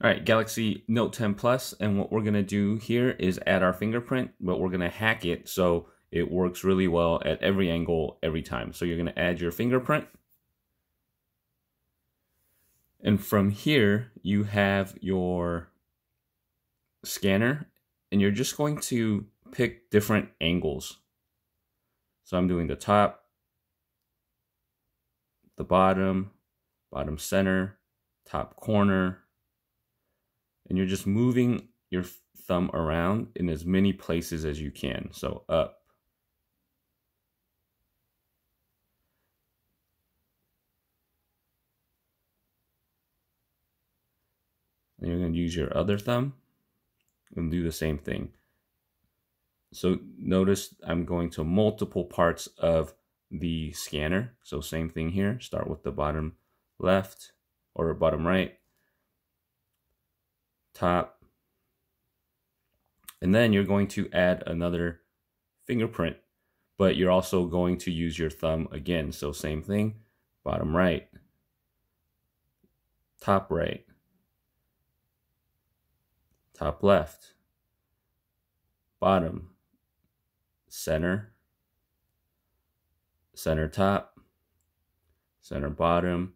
All right, Galaxy Note 10 Plus, and what we're gonna do here is add our fingerprint, but we're gonna hack it so it works really well at every angle every time. So you're gonna add your fingerprint. And from here, you have your scanner, and you're just going to pick different angles. So I'm doing the top, the bottom, bottom center, top corner, and you're just moving your thumb around in as many places as you can. So up, and you're going to use your other thumb and do the same thing. So notice I'm going to multiple parts of the scanner. So same thing here, start with the bottom left or bottom right, top. And then you're going to add another fingerprint, but you're also going to use your thumb again. So same thing, bottom right, top right, top left, bottom, center, center top, center bottom.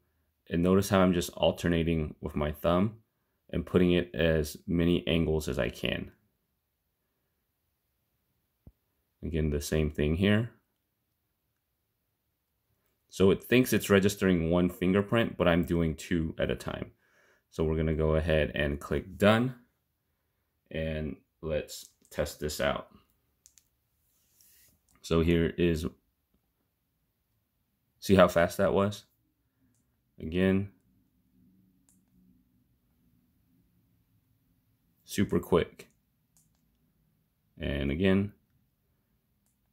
And notice how I'm just alternating with my thumb and putting it as many angles as I can. Again, the same thing here. So it thinks it's registering one fingerprint, but I'm doing two at a time. So we're gonna go ahead and click done and let's test this out. So here is, see how fast that was? Again, super quick. And again,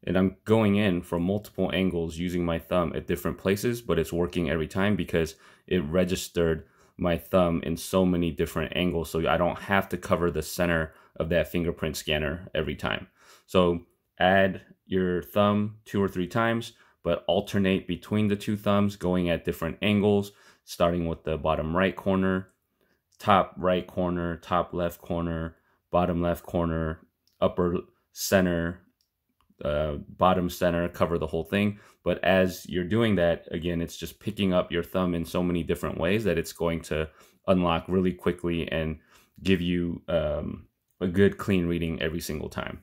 and I'm going in from multiple angles using my thumb at different places, but it's working every time because it registered my thumb in so many different angles. So I don't have to cover the center of that fingerprint scanner every time. So add your thumb two or three times, but alternate between the two thumbs going at different angles, starting with the bottom right corner top right corner, top left corner, bottom left corner, upper center, uh, bottom center, cover the whole thing. But as you're doing that, again, it's just picking up your thumb in so many different ways that it's going to unlock really quickly and give you um, a good clean reading every single time.